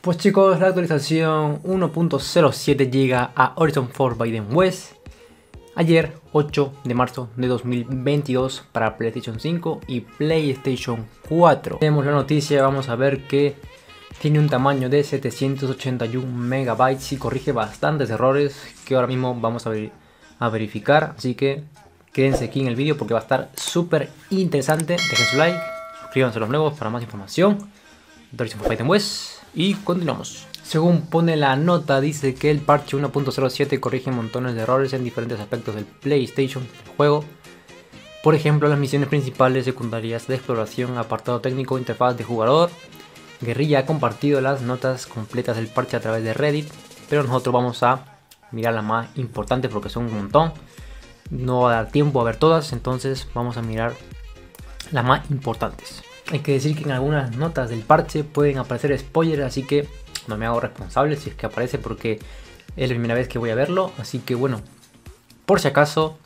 Pues chicos, la actualización 1.07 llega a Horizon 4 Biden West ayer 8 de marzo de 2022 para PlayStation 5 y PlayStation 4. Tenemos la noticia, vamos a ver que tiene un tamaño de 781 megabytes y corrige bastantes errores que ahora mismo vamos a, ver, a verificar. Así que quédense aquí en el vídeo porque va a estar súper interesante. Dejen su like, suscríbanse a los nuevos para más información. Horizon 4 Biden West y continuamos. Según pone la nota, dice que el parche 1.07 corrige montones de errores en diferentes aspectos del PlayStation juego. Por ejemplo, las misiones principales, secundarias de exploración, apartado técnico, interfaz de jugador. Guerrilla ha compartido las notas completas del parche a través de Reddit, pero nosotros vamos a mirar las más importantes porque son un montón. No va a dar tiempo a ver todas, entonces vamos a mirar las más importantes. Hay que decir que en algunas notas del parche pueden aparecer spoilers, así que no me hago responsable si es que aparece porque es la primera vez que voy a verlo. Así que bueno, por si acaso,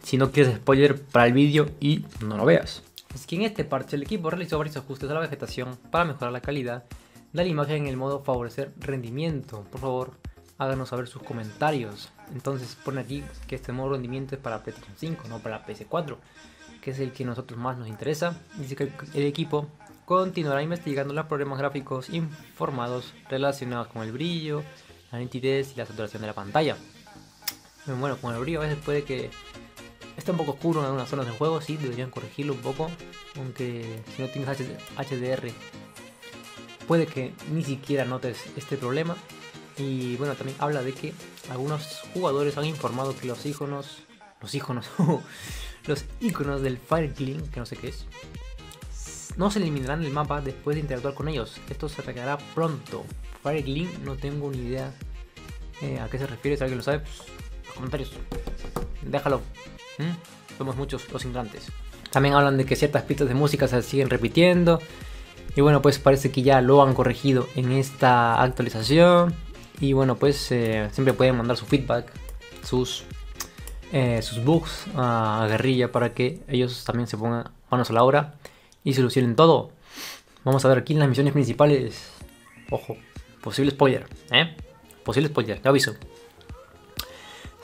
si no quieres spoiler para el vídeo y no lo veas. Es que en este parche el equipo realizó varios ajustes a la vegetación para mejorar la calidad de la imagen en el modo favorecer rendimiento. Por favor, háganos saber sus comentarios. Entonces pone aquí que este modo rendimiento es para PlayStation 5, no para PS4 que es el que a nosotros más nos interesa. Dice que el equipo continuará investigando los problemas gráficos informados relacionados con el brillo, la nitidez y la saturación de la pantalla. Bueno, con el brillo a veces puede que esté un poco oscuro en algunas zonas del juego, sí, deberían corregirlo un poco, aunque si no tienes HDR puede que ni siquiera notes este problema. Y bueno, también habla de que algunos jugadores han informado que los iconos, los iconos, los iconos del Fire Clean, que no sé qué es, no se eliminarán del mapa después de interactuar con ellos. Esto se arreglará pronto. Fire Clean, no tengo ni idea eh, a qué se refiere. Si alguien lo sabe, pues, los comentarios. Déjalo. Somos muchos los ignorantes. También hablan de que ciertas pistas de música se siguen repitiendo. Y bueno, pues parece que ya lo han corregido en esta actualización. Y bueno, pues eh, siempre pueden mandar su feedback, sus eh, sus bugs a guerrilla para que ellos también se pongan manos a la obra y solucionen todo. Vamos a ver aquí en las misiones principales. Ojo, posible spoiler, ¿eh? Posible spoiler, te aviso.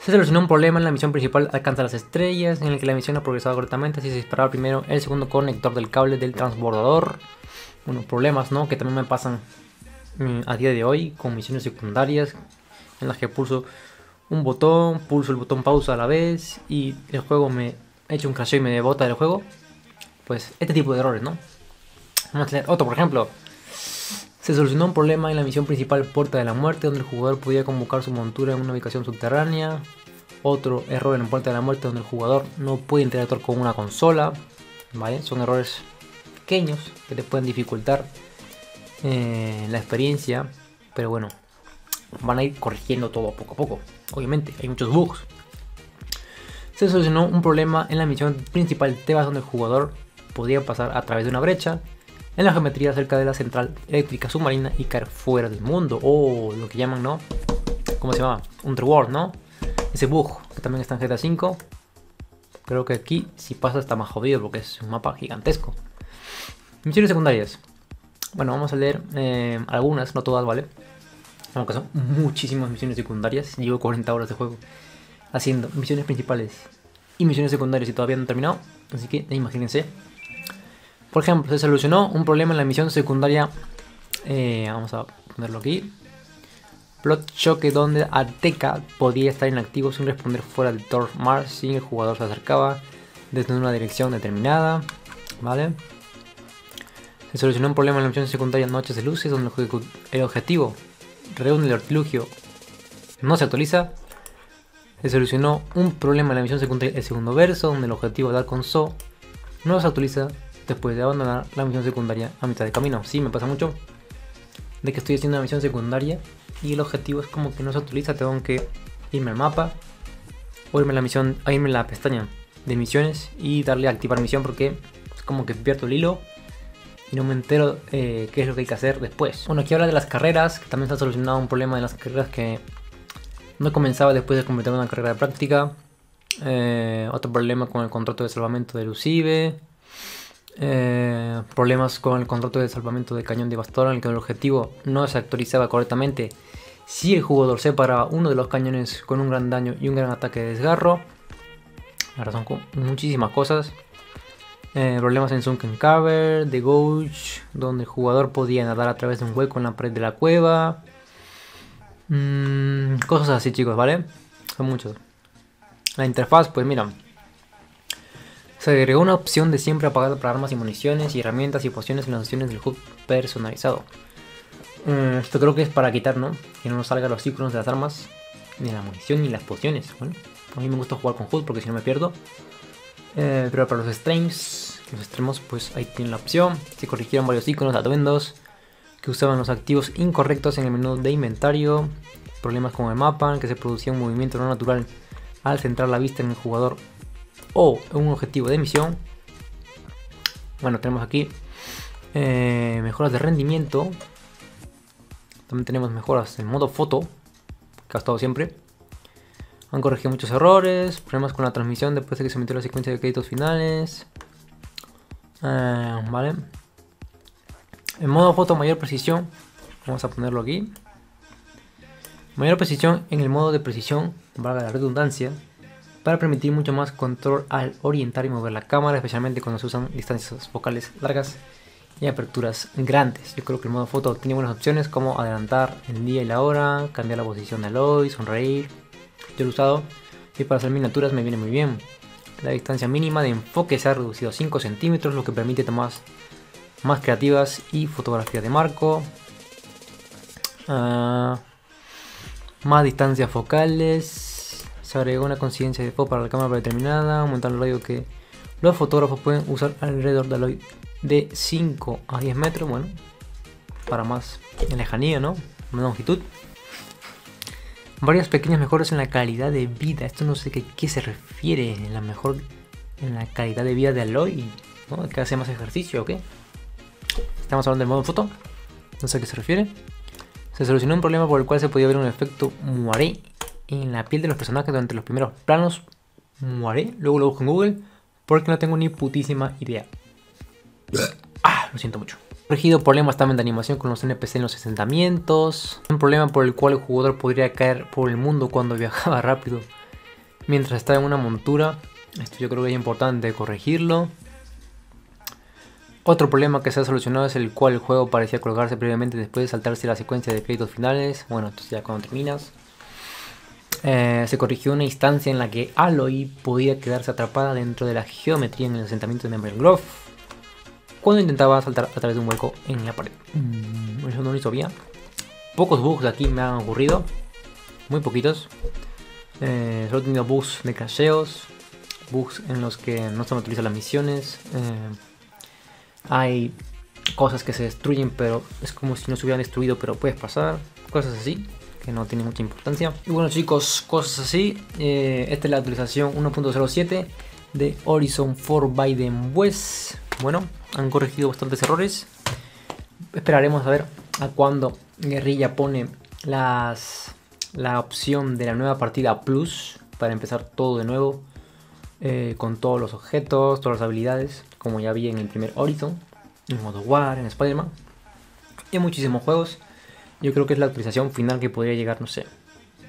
Se solucionó un problema en la misión principal Alcanza las Estrellas, en el que la misión ha progresado correctamente si se disparaba primero el segundo conector del cable del transbordador. Bueno, problemas, ¿no? Que también me pasan mm, a día de hoy con misiones secundarias en las que pulso un botón, pulso el botón pausa a la vez y el juego me echa un crash y me bota del juego. Pues este tipo de errores, ¿no? Vamos a leer otro, por ejemplo. Se solucionó un problema en la misión principal Puerta de la Muerte, donde el jugador podía convocar su montura en una ubicación subterránea. Otro error en Puerta de la Muerte, donde el jugador no puede interactuar con una consola. ¿Vale? Son errores pequeños que te pueden dificultar eh, la experiencia. Pero bueno, van a ir corrigiendo todo poco a poco. Obviamente, hay muchos bugs. Se solucionó un problema en la misión principal Tebas donde el jugador podía pasar a través de una brecha en la geometría cerca de la central eléctrica submarina y caer fuera del mundo. O lo que llaman, ¿no? ¿Cómo se llama? Underworld, ¿no? Ese bug que también está en GTA V. Creo que aquí si pasa está más jodido porque es un mapa gigantesco. Misiones secundarias. Bueno, vamos a leer eh, algunas, no todas, ¿vale? Aunque son muchísimas misiones secundarias. Llevo 40 horas de juego haciendo misiones principales y misiones secundarias y todavía no he terminado. Así que imagínense. Por ejemplo, se solucionó un problema en la misión secundaria. Eh, vamos a ponerlo aquí. Plot choque donde Ateca podía estar inactivo sin responder fuera del Torf Mars si el jugador se acercaba desde una dirección determinada. ¿Vale? Se solucionó un problema en la misión secundaria Noches de Luces donde el objetivo reúne el artilugio no se actualiza. Se solucionó un problema en la misión secundaria el segundo verso, donde el objetivo de dar con So no se actualiza después de abandonar la misión secundaria a mitad de camino. Sí, me pasa mucho de que estoy haciendo una misión secundaria y el objetivo es como que no se actualiza, tengo que irme al mapa o irme a la misión, a irme a la pestaña de misiones y darle a activar misión porque es como que pierdo el hilo no me entero eh, qué es lo que hay que hacer después. Bueno, aquí habla de las carreras, que también se ha solucionado un problema de las carreras que no comenzaba después de completar una carrera de práctica. Eh, otro problema con el contrato de salvamento del UCIBE. Eh, problemas con el contrato de salvamento de cañón devastador en el que el objetivo no se actualizaba correctamente si el jugador separa uno de los cañones con un gran daño y un gran ataque de desgarro. La razón con muchísimas cosas. Eh, problemas en Sunken Cover, The Gouge, donde el jugador podía nadar a través de un hueco en la pared de la cueva. Mm, cosas así chicos, ¿vale? Son muchos. La interfaz, pues mira. Se agregó una opción de siempre apagado para armas y municiones y herramientas y pociones en las opciones del HUD personalizado. Mm, esto creo que es para quitar, ¿no? Que no nos salgan los iconos de las armas, ni la munición, ni las pociones. Bueno, a mí me gusta jugar con HUD porque si no me pierdo. Eh, pero para los streams, los extremos, pues ahí tienen la opción. Se corrigieron varios iconos atuendos que usaban los activos incorrectos en el menú de inventario. Problemas con el mapa, que se producía un movimiento no natural al centrar la vista en el jugador o un objetivo de misión. Bueno, tenemos aquí eh, mejoras de rendimiento. También tenemos mejoras en modo foto, que ha estado siempre. Han corregido muchos errores, problemas con la transmisión después de que se metió la secuencia de créditos finales. Eh, vale. En modo foto mayor precisión, vamos a ponerlo aquí. Mayor precisión en el modo de precisión, valga la redundancia, para permitir mucho más control al orientar y mover la cámara, especialmente cuando se usan distancias focales largas y aperturas grandes. Yo creo que el modo foto tiene buenas opciones como adelantar el día y la hora, cambiar la posición de Aloy, sonreír. Yo lo he usado y para hacer miniaturas me viene muy bien. La distancia mínima de enfoque se ha reducido a 5 centímetros, lo que permite tomar más creativas y fotografías de marco. Uh, más distancias focales. Se agregó una conciencia de foco para la cámara predeterminada. Aumentar el radio que los fotógrafos pueden usar alrededor de, de 5 a 10 metros. Bueno, para más lejanía, ¿no? Más longitud. Varias pequeñas mejoras en la calidad de vida. Esto no sé qué, qué se refiere. En la mejor. En la calidad de vida de Aloy. ¿no? ¿Que hace más ejercicio o qué? Estamos hablando del modo foto. No sé a qué se refiere. Se solucionó un problema por el cual se podía ver un efecto moiré en la piel de los personajes durante los primeros planos. Moiré, luego lo busco en Google porque no tengo ni putísima idea. Lo siento mucho. Corregido problemas también de animación con los NPC en los asentamientos. Un problema por el cual el jugador podría caer por el mundo cuando viajaba rápido mientras estaba en una montura. Esto yo creo que es importante corregirlo. Otro problema que se ha solucionado es el cual el juego parecía colgarse previamente después de saltarse la secuencia de créditos finales. Bueno, entonces ya cuando terminas. Eh, se corrigió una instancia en la que Aloy podía quedarse atrapada dentro de la geometría en el asentamiento de Grove cuando intentaba saltar a través de un hueco en la pared. Mm, eso no lo hizo bien. Pocos bugs aquí me han ocurrido, muy poquitos. Eh, solo he tenido bugs de cacheos, bugs en los que no se me utilizan las misiones. Eh, hay cosas que se destruyen, pero es como si no se hubieran destruido, pero puedes pasar. Cosas así, que no tienen mucha importancia. Y bueno chicos, cosas así. Eh, esta es la actualización 1.07 de Horizon 4 Biden West. Bueno, han corregido bastantes errores. Esperaremos a ver a cuándo Guerrilla pone las, la opción de la nueva partida Plus para empezar todo de nuevo. Eh, con todos los objetos, todas las habilidades como ya vi en el primer Horizon, en modo War, en Spider-Man, y en muchísimos juegos. Yo creo que es la actualización final que podría llegar, no sé,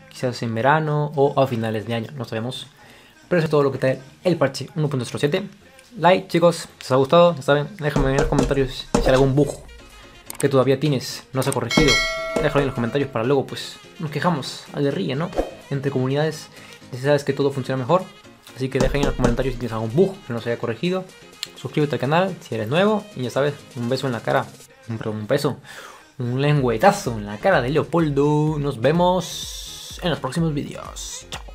quizás en verano o a finales de año, no sabemos. Pero eso es todo lo que trae el parche 1.07. Like, chicos, si os ha gustado, ya saben, déjame en los comentarios si hay algún bug que todavía tienes, no se ha corregido. Déjalo en los comentarios para luego, pues, nos quejamos a guerrilla, ¿no? Entre comunidades, si sabes que todo funciona mejor. Así que deja en los comentarios si tienes algún bug que no se haya corregido suscríbete al canal si eres nuevo y ya sabes, un beso en la cara, un, un beso, un lengüetazo en la cara de Leopoldo. Nos vemos en los próximos vídeos. Chao.